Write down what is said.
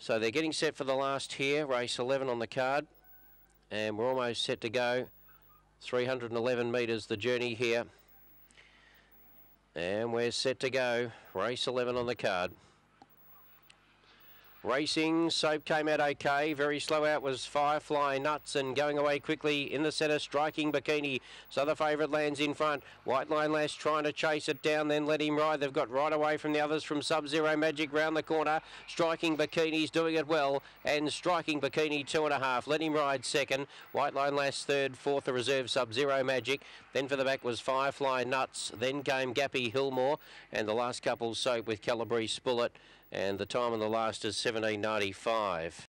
So they're getting set for the last here, race 11 on the card. And we're almost set to go. 311 metres the journey here. And we're set to go. Race 11 on the card. Racing, Soap came out okay. Very slow out was Firefly Nuts and going away quickly in the centre, striking Bikini. So the favourite lands in front. White Line Lass trying to chase it down, then let him ride. They've got right away from the others from Sub Zero Magic round the corner. Striking Bikini's doing it well and striking Bikini two and a half. Let him ride second. White Line Lass third, fourth the reserve Sub Zero Magic. Then for the back was Firefly Nuts. Then came Gappy Hillmore and the last couple Soap with Calabrese Spullet and the time on the last is 1795.